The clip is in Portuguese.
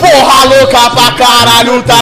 Porra louca pra caralho, tá